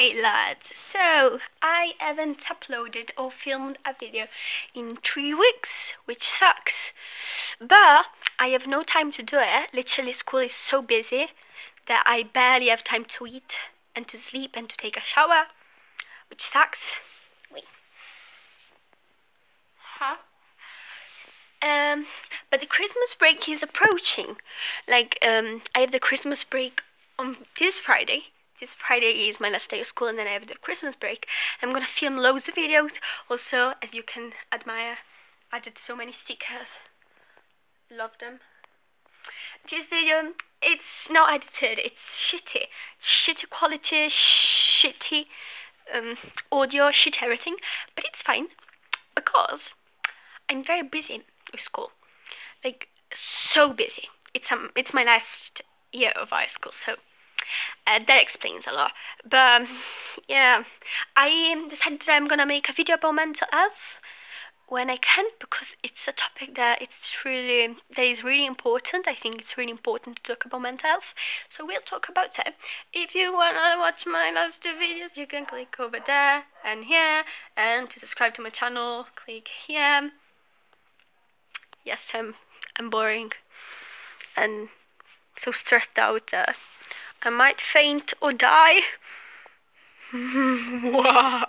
Hi lads, so I haven't uploaded or filmed a video in three weeks, which sucks. But I have no time to do it. Literally, school is so busy that I barely have time to eat and to sleep and to take a shower, which sucks. Wait. Huh? Um, but the Christmas break is approaching. Like, um, I have the Christmas break on this Friday this Friday is my last day of school and then I have the Christmas break. I'm gonna film loads of videos. Also, as you can admire, I did so many stickers. Love them. This video, it's not edited, it's shitty. It's shitty quality, shitty um, audio, shit everything. But it's fine because I'm very busy with school. Like, so busy. It's, um, it's my last year of high school, so uh, that explains a lot. But yeah, I decided that I'm gonna make a video about mental health when I can because it's a topic that it's really that is really important. I think it's really important to talk about mental health. So we'll talk about that. If you wanna watch my last two videos, you can click over there and here, and to subscribe to my channel, click here. Yes, I'm I'm boring and so stressed out. Uh, I might faint or die.